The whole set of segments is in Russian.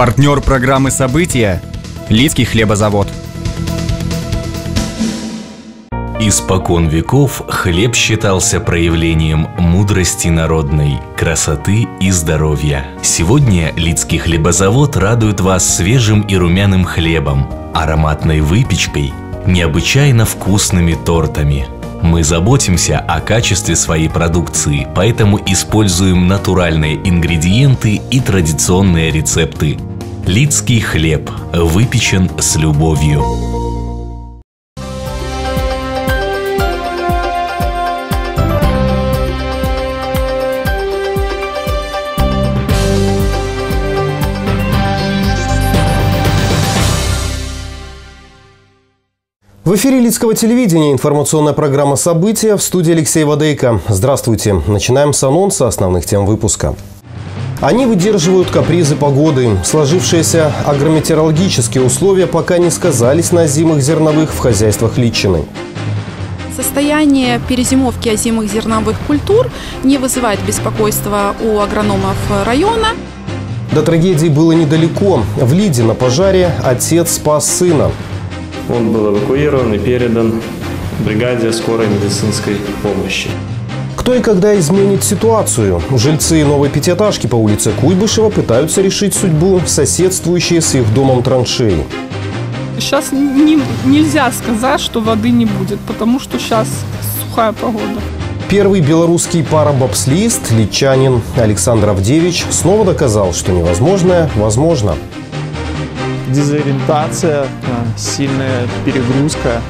Партнер программы «События» – Лидский хлебозавод. Испокон веков хлеб считался проявлением мудрости народной, красоты и здоровья. Сегодня Лидский хлебозавод радует вас свежим и румяным хлебом, ароматной выпечкой, необычайно вкусными тортами – мы заботимся о качестве своей продукции, поэтому используем натуральные ингредиенты и традиционные рецепты. Лидский хлеб выпечен с любовью. В эфире Лицкого телевидения информационная программа «События» в студии Алексей Вадейко. Здравствуйте. Начинаем с анонса основных тем выпуска. Они выдерживают капризы погоды. Сложившиеся агрометеорологические условия пока не сказались на зимых зерновых в хозяйствах Личины. Состояние перезимовки озимых зерновых культур не вызывает беспокойства у агрономов района. До трагедии было недалеко. В Лиде на пожаре отец спас сына. Он был эвакуирован и передан бригаде скорой медицинской помощи. Кто и когда изменит ситуацию? Жильцы новой пятиэтажки по улице Куйбышева пытаются решить судьбу соседствующие с их домом траншеи. Сейчас не, нельзя сказать, что воды не будет, потому что сейчас сухая погода. Первый белорусский парабобслист, личанин Александр Авдевич, снова доказал, что невозможное возможно дезориентация, сильная перегрузка.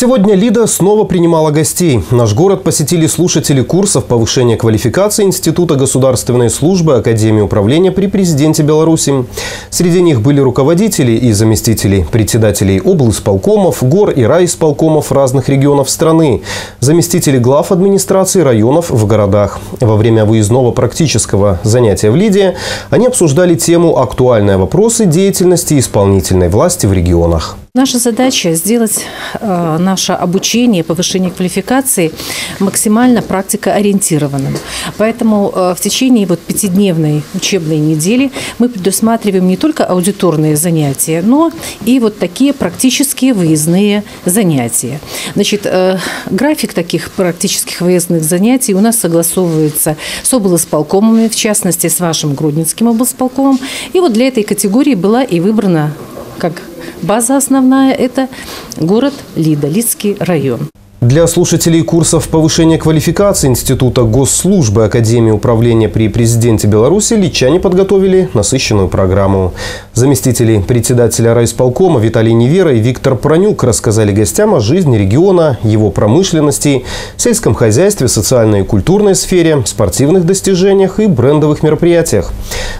Сегодня Лида снова принимала гостей. Наш город посетили слушатели курсов повышения квалификации Института государственной службы Академии управления при президенте Беларуси. Среди них были руководители и заместители председателей облсполкомов, гор и райисполкомов разных регионов страны, заместители глав администрации районов в городах. Во время выездного практического занятия в Лиде они обсуждали тему «Актуальные вопросы деятельности исполнительной власти в регионах». Наша задача сделать э, наше обучение, повышение квалификации максимально практикоориентированным. Поэтому э, в течение вот пятидневной учебной недели мы предусматриваем не только аудиторные занятия, но и вот такие практические выездные занятия. Значит, э, график таких практических выездных занятий у нас согласовывается с облсполкомами, в частности, с вашим Грудинским облсполкомом. И вот для этой категории была и выбрана как База основная – это город Лида, Лидский район. Для слушателей курсов повышения квалификации Института госслужбы Академии управления при президенте Беларуси личане подготовили насыщенную программу. Заместители председателя райисполкома Виталий Невера и Виктор Пронюк рассказали гостям о жизни региона, его промышленности, сельском хозяйстве, социальной и культурной сфере, спортивных достижениях и брендовых мероприятиях.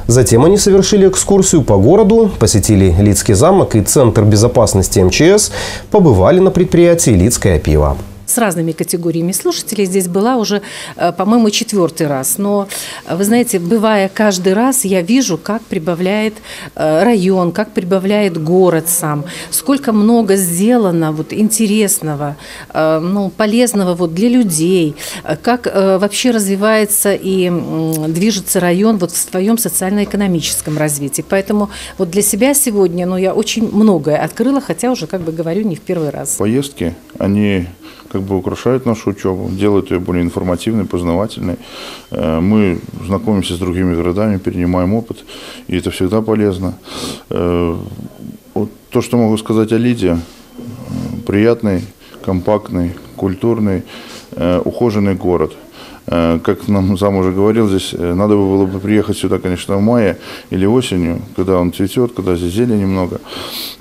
Затем они совершили экскурсию по городу, посетили Лидский замок и Центр безопасности МЧС, побывали на предприятии «Лидское пиво» с разными категориями слушателей. Здесь была уже, э, по-моему, четвертый раз. Но, э, вы знаете, бывая каждый раз, я вижу, как прибавляет э, район, как прибавляет город сам, сколько много сделано вот, интересного, ну, полезного вот, для людей, как вообще развивается и движется район вот, в своем социально-экономическом развитии. Поэтому вот для себя сегодня ну, я очень многое открыла, хотя уже, как бы говорю, не в первый раз. Поездки, они как бы украшают нашу учебу, делают ее более информативной, познавательной. Э, мы знакомимся с другими городами, перенимаем опыт, и это всегда полезно. Э, вот то, что могу сказать о Лиде, приятный, компактный, культурный, э, ухоженный город – как нам сам уже говорил, здесь надо было бы приехать сюда, конечно, в мае или осенью, когда он цветет, когда здесь зелени много.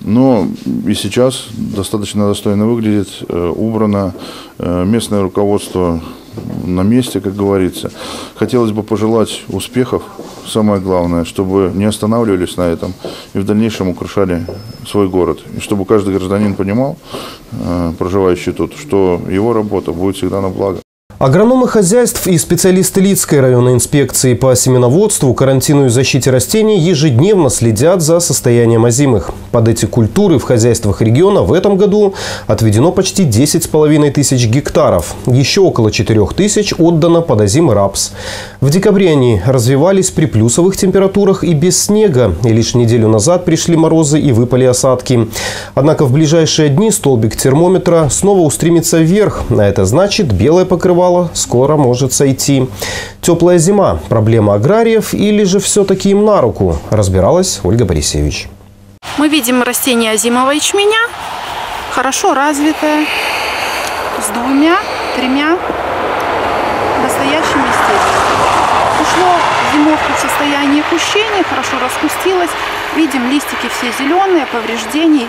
Но и сейчас достаточно достойно выглядит, э, убрано, э, местное руководство на месте, как говорится. Хотелось бы пожелать успехов, самое главное, чтобы не останавливались на этом и в дальнейшем украшали свой город. И чтобы каждый гражданин понимал, э, проживающий тут, что его работа будет всегда на благо. Агрономы хозяйств и специалисты Лицкой районной инспекции по семеноводству, карантину и защите растений ежедневно следят за состоянием озимых. Под эти культуры в хозяйствах региона в этом году отведено почти 10,5 тысяч гектаров. Еще около 4 тысяч отдано под озимый рапс. В декабре они развивались при плюсовых температурах и без снега. И лишь неделю назад пришли морозы и выпали осадки. Однако в ближайшие дни столбик термометра снова устремится вверх. А это значит белое покрывало покрывало скоро может сойти. Теплая зима – проблема аграриев или же все-таки им на руку? Разбиралась Ольга Борисевич. Мы видим растение озимого ячменя, хорошо развитое, с двумя, тремя настоящими стеблями. Ушло зимовку в состоянии кущения, хорошо распустилось. Видим, листики все зеленые, повреждений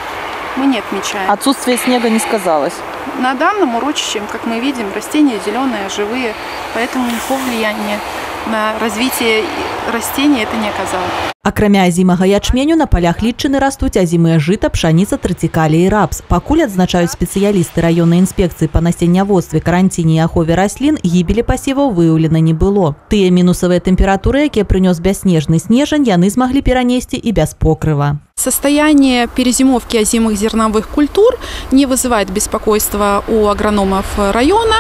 мы не отмечаем. Отсутствие снега не сказалось? На данном урочище, как мы видим, растения зеленые, живые, поэтому никакого влияния на развитие растений это не оказало. Акрамя азімага ячменю на полях літчыны растуць азімыя жыта, пшаніца, трацікалі і рапс. Пакуль адзначаюць спецыялісты раённай інспекцыі па насенняводстве, каранціне і ахове раслін, гібелі пасеваў выяўлена не было. Тыя мінусавыя тэмпературы, якія прынёс бясснежны снежань, яны змаглі перанесці і без покрыва. Состояние перезимовки озимых зерновых культур не вызывает беспокойства у агрономов района,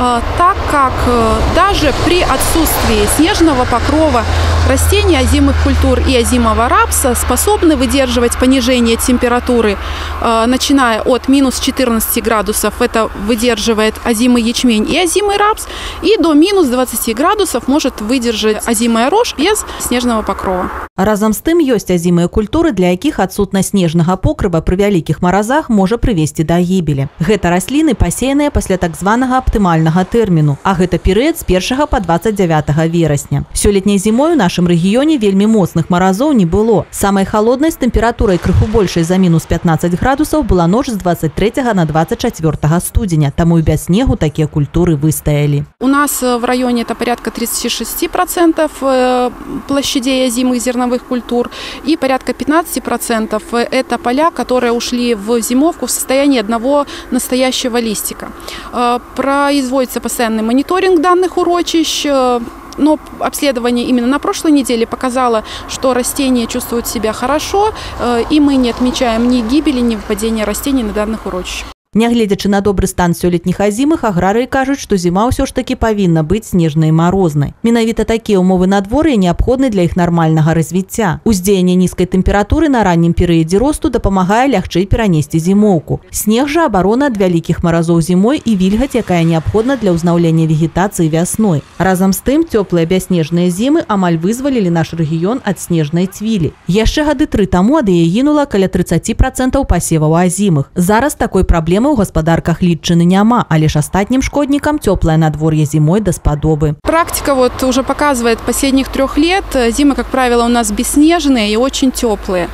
э, так как э, даже при отсутствии снежного покрова растения озимых культур и озимого рапса способны выдерживать понижение температуры, э, начиная от минус 14 градусов, это выдерживает озимый ячмень и озимый рапс, и до минус 20 градусов может выдержать озимая рожь без снежного покрова. Разом з тым ёсць азімыя культуры, для якіх адсутнасць снежнага покрыва пры вялікіх маразах можа прывесці да гібелі. Гэта расліны пасеяныя пасля так званага аптымальнага тэрміну, а гэта перыяд з 1 па 29 верасня. Сёлетняй зімой у нашым рэгіёне вельмі моцных маразоў не было. Самай халоднай з тэмпературай крыху большай за мінус 15 градусаў была ноч з 23 на 24 студзеня, таму і без снегу такія культуры выстаялі. У нас в районе это порядка 36% э, площадей озимых зерновых зерновых культур, и порядка 15% это поля, которые ушли в зимовку в состоянии одного настоящего листика. Э, производится постоянный мониторинг данных урочищ, э, но обследование именно на прошлой неделе показало, что растения чувствуют себя хорошо, э, и мы не отмечаем ни гибели, ни выпадения растений на данных урочищах. Нягледзячы на добры стан сёлетніх азімых аграрыі кажуць, што зіма ўсё ж такі павінна быць снежнай марознай. Менавіта такія ўмовы надвор'я неабходны для іх нармальнага развіцця. Уздзеянне нізкай тэмпературы на раннім перыядзе росту дапамагае лягчэй перанесці зімоўку. Снег жа абарона ад вялікіх маразоў зімой і вільгаць, якая неабходна для ўзнаўлення вегетацыі вясной. Разам з тым цёплыя бяснежныя зімы амаль вызвалілі наш рэгіён ад снежнай цвілі. Яшчэ гады тры таму ад яе гінула каля 30 процентаў пасеваў азімых. Зараз такой праблемы праблемы ў гаспадарках літчыны няма, але ж астатнім шкоднікам цёплае надвор'е зімой даспадобы. Практика вот уже показывает последних трех лет. Зимы, как правило, у нас бесснежные и очень теплые.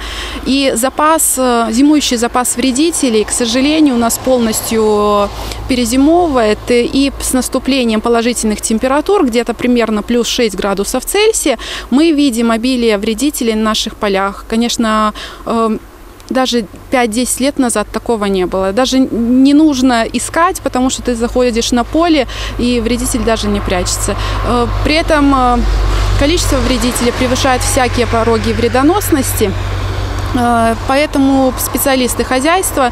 И запас, зимующий запас вредителей, к сожалению, у нас полностью перезимовывает. И с наступлением положительных температур, где-то примерно плюс 6 градусов Цельсия, мы видим обилие вредителей на наших полях. Конечно, эм, даже 5-10 лет назад такого не было. Даже не нужно искать, потому что ты заходишь на поле, и вредитель даже не прячется. Э, при этом э, количество вредителей превышает всякие пороги вредоносности. Э, поэтому специалисты хозяйства,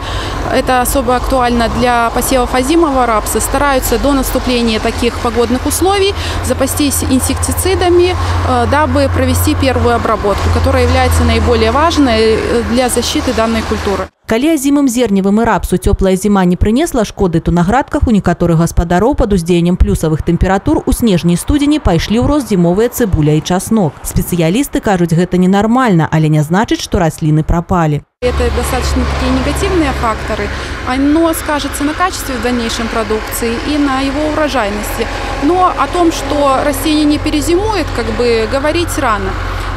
это особо актуально для посевов озимого рапса, стараются до наступления таких погодных условий запастись инсектицидами, э, дабы провести первую обработку, которая является наиболее важной э, для защиты данной культуры. Калі азімым зерневым і рапсу цёплая зіма не прынесла шкоды, то на градках у некаторых гаспадароў пад уздзеяннем плюсавых тэмператур у снежні студзені пайшлі ў рост зімовыя цыбуля і часнок. Спецыялісты кажуць, гэта ненармальна, але не значыць, што расліны прапалі. Это достаточно такие негативные факторы. Оно скажется на качестве в дальнейшем продукции и на его урожайности. Но о том, что растение не перезимует, как бы говорить рано.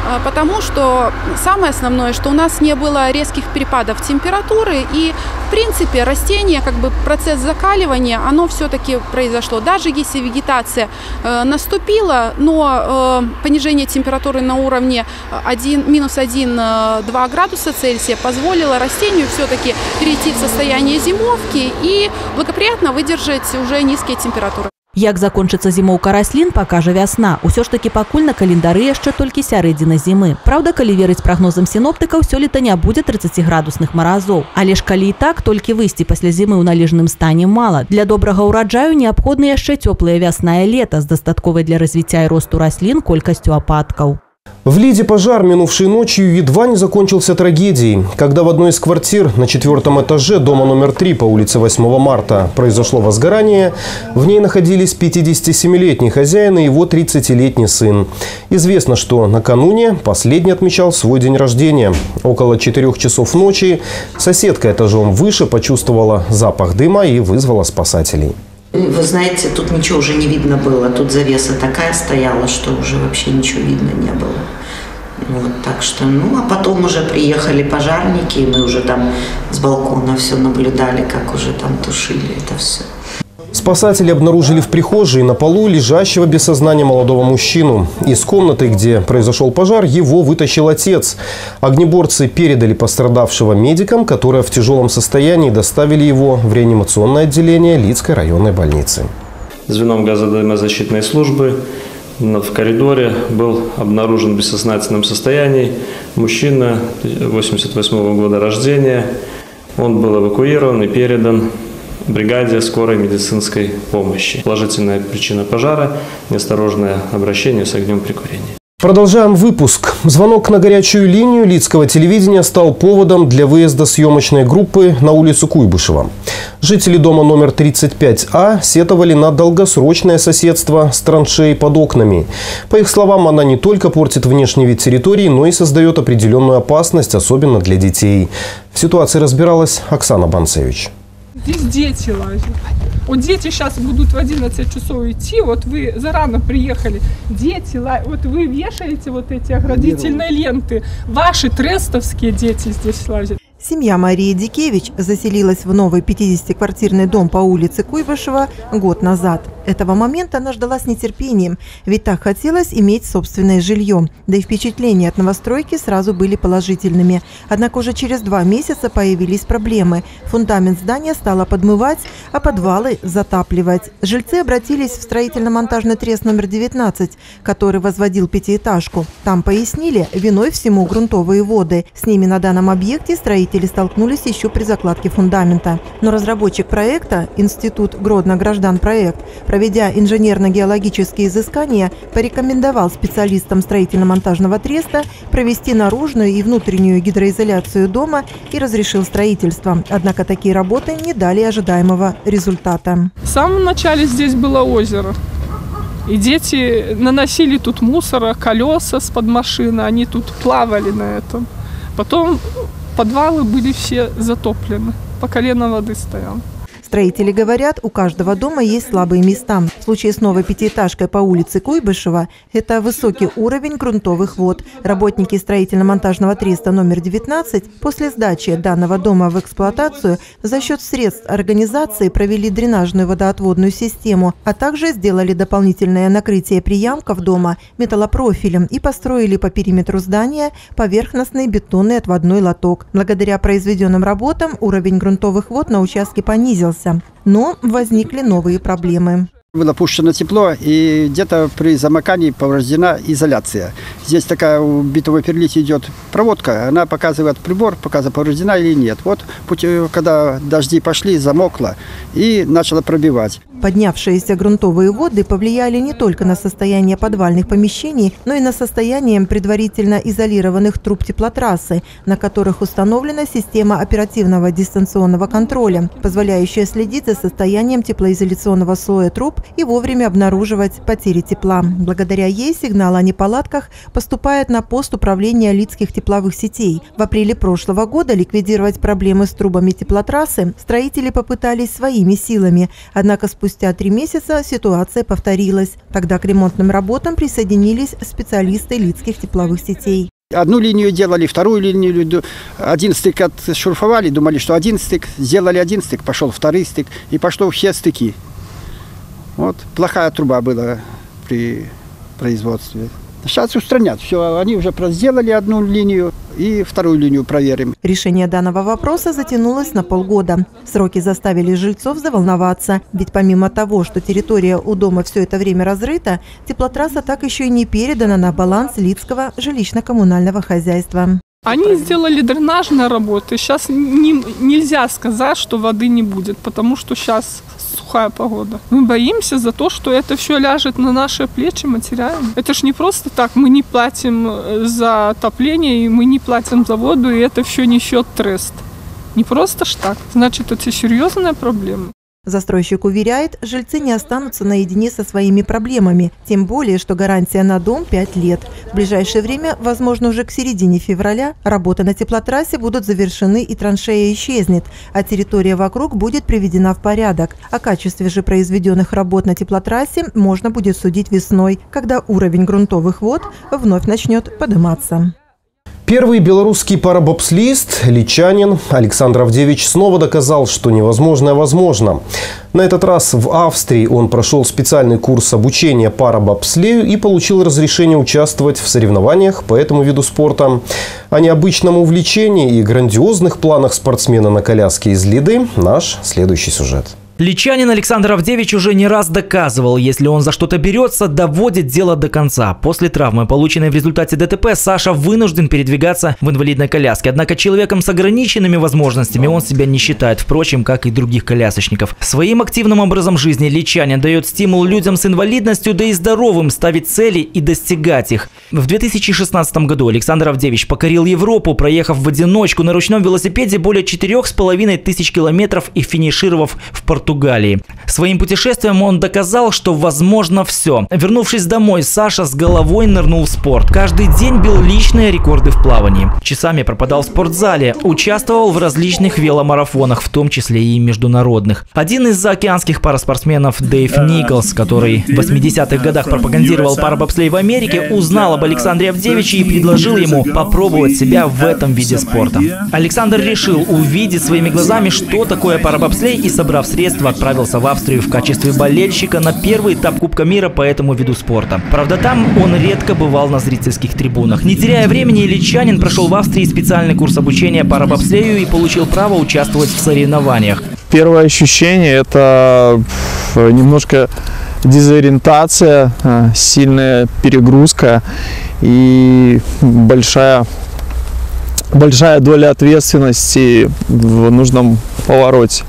А, потому что самое основное, что у нас не было резких перепадов температуры, и, в принципе, растение, как бы процесс закаливания, оно все-таки произошло. Даже если вегетация э, наступила, но э, понижение температуры на уровне 1, минус 1-2 э, градуса Цельсия позволило растению все-таки перейти в состояние зимовки и благоприятно выдержать уже низкие температуры. Як закончыцца зімоўка раслін, пакажа вясна. Усё ж такі пакуль на календары яшчэ толькі сярэдзіна зімы. Праўда, калі верыць прагнозам сіноптыкаў, сёлета не будзе 30-градусных маразоў. Але ж калі і так, толькі выйсці пасля зімы ў належным стане мала. Для добрага ўраджаю неабходны яшчэ цёплае вясна і лета з дастатковай для развіцця і росту раслін колькасцю ападкаў. В Лиде пожар, минувшей ночью, едва не закончился трагедией. Когда в одной из квартир на четвертом этаже дома номер 3 по улице 8 марта произошло возгорание, в ней находились 57-летний хозяин и его 30-летний сын. Известно, что накануне последний отмечал свой день рождения. Около 4 часов ночи соседка этажом выше почувствовала запах дыма и вызвала спасателей. Вы знаете, тут ничего уже не видно было. Тут завеса такая стояла, что уже вообще ничего видно не было. Вот, так что, ну, а потом уже приехали пожарники, и мы уже там с балкона все наблюдали, как уже там тушили это все. Спасатели обнаружили в прихожей на полу лежащего без сознания молодого мужчину. Из комнаты, где произошел пожар, его вытащил отец. Огнеборцы передали пострадавшего медикам, которые в тяжелом состоянии доставили его в реанимационное отделение Лицкой районной больницы. Звеном газодымозащитной службы в коридоре был обнаружен в бессознательном состоянии мужчина 88 года рождения. Он был эвакуирован и передан бригаде скорой медицинской помощи. Положительная причина пожара – неосторожное обращение с огнем при курении. Продолжаем выпуск. Звонок на горячую линию Лицкого телевидения стал поводом для выезда съемочной группы на улицу Куйбышева. Жители дома номер 35А сетовали на долгосрочное соседство с траншеей под окнами. По их словам, она не только портит внешний вид территории, но и создает определенную опасность, особенно для детей. В ситуации разбиралась Оксана Банцевич. Здесь дети лазят. Вот дети сейчас будут в 11 часов идти, вот вы зарано приехали, дети, вот вы вешаете вот эти оградительные ленты, ваши трестовские дети здесь лазят. Семья Марии Дикевич заселилась в новый 50-квартирный дом по улице Куйбышева год назад. Этого момента она ждала с нетерпением, ведь так хотелось иметь собственное жилье. Да и впечатления от новостройки сразу были положительными. Однако уже через два месяца появились проблемы. Фундамент здания стало подмывать, а подвалы затапливать. Жильцы обратились в строительно-монтажный трест номер 19, который возводил пятиэтажку. Там пояснили, виной всему грунтовые воды. С ними на данном объекте строители столкнулись еще при закладке фундамента. Но разработчик проекта, Институт Гродно-Граждан проект, проведя инженерно-геологические изыскания, порекомендовал специалистам строительно-монтажного треста провести наружную и внутреннюю гидроизоляцию дома и разрешил строительство. Однако такие работы не дали ожидаемого результата. В самом начале здесь было озеро. И дети наносили тут мусора, колеса с-под машины, они тут плавали на этом. Потом подвалы были все затоплены, по колено воды стоял. Строители говорят, у каждого дома есть слабые места. В случае с новой пятиэтажкой по улице Куйбышева это высокий уровень грунтовых вод. Работники строительно-монтажного треста номер 19 после сдачи данного дома в эксплуатацию за счет средств организации провели дренажную водоотводную систему, а также сделали дополнительное накрытие приямков дома металлопрофилем и построили по периметру здания поверхностный бетонный отводной лоток. Благодаря произведенным работам уровень грунтовых вод на участке понизился менялся. Но возникли новые проблемы. Было пущено тепло, и где-то при замыкании повреждена изоляция. Здесь такая у битовой перлите идет проводка, она показывает прибор, показывает, повреждена или нет. Вот когда дожди пошли, замокло и начало пробивать. Поднявшиеся грунтовые воды повлияли не только на состояние подвальных помещений, но и на состояние предварительно изолированных труб теплотрассы, на которых установлена система оперативного дистанционного контроля, позволяющая следить за состоянием теплоизоляционного слоя труб и вовремя обнаруживать потери тепла. Благодаря ей сигнал о неполадках поступает на пост управления Лидских тепловых сетей. В апреле прошлого года ликвидировать проблемы с трубами теплотрассы строители попытались своими силами, однако спустя три месяца ситуация повторилась. Тогда к ремонтным работам присоединились специалисты Лидских тепловых сетей. Одну линию делали, вторую линию, один стык отшурфовали, думали, что один стык, сделали один стык, пошел второй стык, и пошло все стыки. Вот, плохая труба была при производстве. Сейчас устранят. Все, они уже сделали одну линию и вторую линию проверим. Решение данного вопроса затянулось на полгода. Сроки заставили жильцов заволноваться. Ведь помимо того, что территория у дома все это время разрыта, теплотрасса так еще и не передана на баланс Лицкого жилищно-коммунального хозяйства. Они сделали дренажные работы. Сейчас не, нельзя сказать, что воды не будет, потому что сейчас сухая погода. Мы боимся за то, что это все ляжет на наши плечи материально. Это ж не просто так. Мы не платим э, за отопление, и мы не платим за воду, и это все несет трест. Не просто ж так. Значит, это серьезная проблема. Застройщик уверяет, жильцы не останутся наедине со своими проблемами, тем более, что гарантия на дом 5 лет. В ближайшее время, возможно, уже к середине февраля, работы на теплотрассе будут завершены и траншея исчезнет, а территория вокруг будет приведена в порядок. О качестве же произведенных работ на теплотрассе можно будет судить весной, когда уровень грунтовых вод вновь начнет подниматься. Первый белорусский парабобслист, личанин Александр Авдевич снова доказал, что невозможное возможно. На этот раз в Австрии он прошел специальный курс обучения парабобслею и получил разрешение участвовать в соревнованиях по этому виду спорта. О необычном увлечении и грандиозных планах спортсмена на коляске из Лиды наш следующий сюжет. Личанин Александр Авдевич уже не раз доказывал, если он за что-то берется, доводит дело до конца. После травмы, полученной в результате ДТП, Саша вынужден передвигаться в инвалидной коляске. Однако человеком с ограниченными возможностями он себя не считает, впрочем, как и других колясочников. Своим активным образом жизни Личанин дает стимул людям с инвалидностью, да и здоровым ставить цели и достигать их. В 2016 году Александр Авдевич покорил Европу, проехав в одиночку на ручном велосипеде более 4,5 тысяч километров и финишировав в Португалии Португалии. Своим путешествием он доказал, что возможно все. Вернувшись домой, Саша с головой нырнул в спорт. Каждый день бил личные рекорды в плавании. Часами пропадал в спортзале, участвовал в различных веломарафонах, в том числе и международных. Один из заокеанских параспортсменов Дэйв Николс, который в 80-х годах пропагандировал парабобслей в Америке, узнал об Александре Авдевиче и предложил ему попробовать себя в этом виде спорта. Александр решил увидеть своими глазами, что такое парабобслей и собрав средства детства отправился в Австрию в качестве болельщика на первый этап Кубка мира по этому виду спорта. Правда, там он редко бывал на зрительских трибунах. Не теряя времени, Ильичанин прошел в Австрии специальный курс обучения по рабобслею и получил право участвовать в соревнованиях. Первое ощущение – это э, немножко дезориентация, э, сильная перегрузка и большая большая доля ответственности в нужном повороте.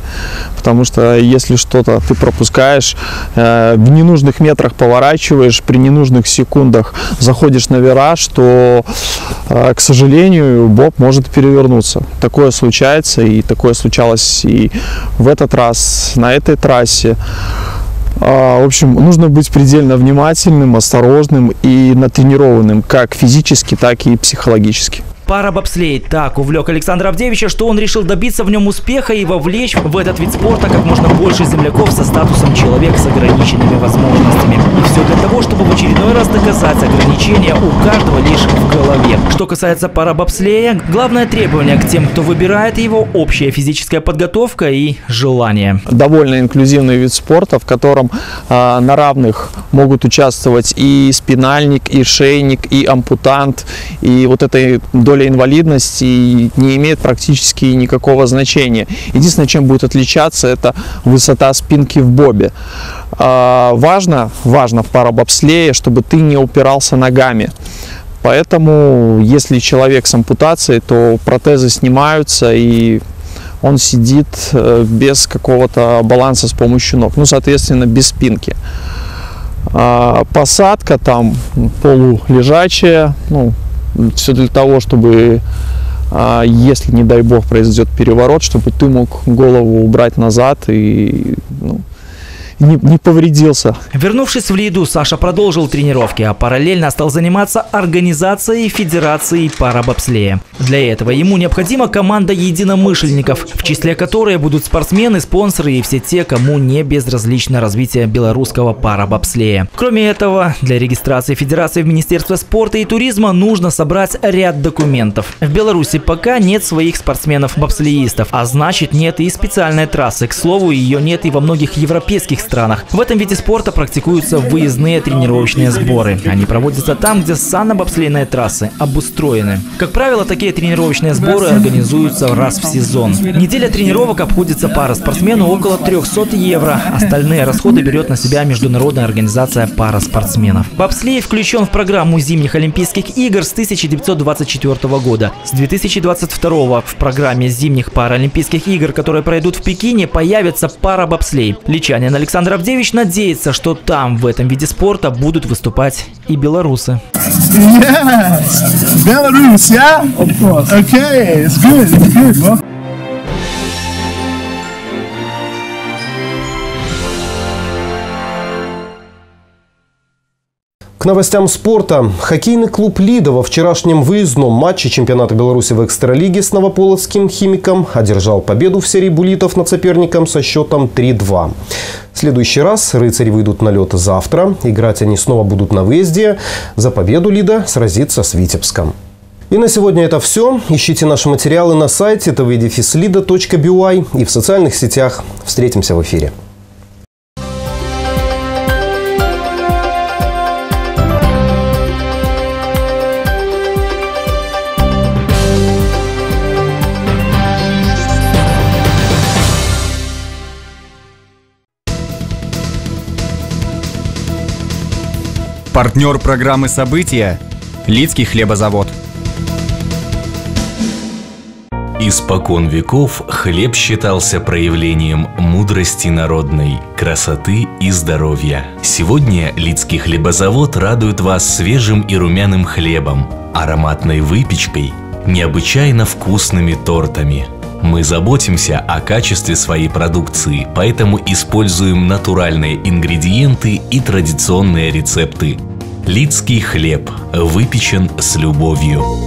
Потому что если что-то ты пропускаешь, э, в ненужных метрах поворачиваешь, при ненужных секундах заходишь на вираж, то, э, к сожалению, боб может перевернуться. Такое случается, и такое случалось и в этот раз, на этой трассе. А, в общем, нужно быть предельно внимательным, осторожным и натренированным как физически, так и психологически. Парабобслей так увлек Александра Авдевича, что он решил добиться в нем успеха и вовлечь в этот вид спорта как можно больше земляков со статусом человека с ограниченными возможностями. И все для того, чтобы в очередной раз доказать ограничения у каждого лишь в голове. Что касается парабобслея, главное требование к тем, кто выбирает его – общая физическая подготовка и желание. Довольно инклюзивный вид спорта, в котором э, на равных могут участвовать и спинальник, и шейник, и ампутант, и вот этой доля доля инвалидности не имеет практически никакого значения. Единственное, чем будет отличаться, это высота спинки в бобе. А, важно, важно в парабобслее, чтобы ты не упирался ногами. Поэтому, если человек с ампутацией, то протезы снимаются и он сидит э, без какого-то баланса с помощью ног, ну, соответственно, без спинки. А, посадка там полулежачая, ну, все для того, чтобы а, если, не дай бог, произойдет переворот, чтобы ты мог голову убрать назад и не, не повредился. Вернувшись в Лиду, Саша продолжил тренировки, а параллельно стал заниматься организацией Федерации парабобслея. Для этого ему необходима команда единомышленников, в числе которой будут спортсмены, спонсоры и все те, кому не безразлично развитие белорусского парабобслея. Кроме этого, для регистрации Федерации в Министерство спорта и туризма нужно собрать ряд документов. В Беларуси пока нет своих спортсменов-бобслеистов, а значит нет и специальной трассы. К слову, ее нет и во многих европейских странах. В этом виде спорта практикуются выездные тренировочные сборы. Они проводятся там, где санно-бобслейные трассы обустроены. Как правило, такие тренировочные сборы организуются раз в сезон. Неделя тренировок обходится пара спортсмену около 300 евро. Остальные расходы берет на себя международная организация пара спортсменов. Бобслей включен в программу зимних Олимпийских игр с 1924 года. С 2022 в программе зимних паралимпийских игр, которые пройдут в Пекине, появится пара бобслей. Личанин Александр Авдевич надеется, что там в этом виде спорта будут выступать и белорусы. Yes, Belarus, yeah? Of course. Okay, it's good, it's good, bro. Новостям спорта. Хоккейный клуб «Лида» во вчерашнем выездном матче чемпионата Беларуси в экстралиге с Новополоцким «Химиком» одержал победу в серии буллитов над соперником со счетом 3-2. В следующий раз рыцари выйдут на лед завтра. Играть они снова будут на выезде. За победу «Лида» сразится с Витебском. И на сегодня это все. Ищите наши материалы на сайте tvdefислида.by и в социальных сетях. Встретимся в эфире. Партнер программы «События» – Лидский хлебозавод. Испокон веков хлеб считался проявлением мудрости народной, красоты и здоровья. Сегодня Лидский хлебозавод радует вас свежим и румяным хлебом, ароматной выпечкой, необычайно вкусными тортами. Мы заботимся о качестве своей продукции, поэтому используем натуральные ингредиенты и традиционные рецепты. Лидский хлеб выпечен с любовью.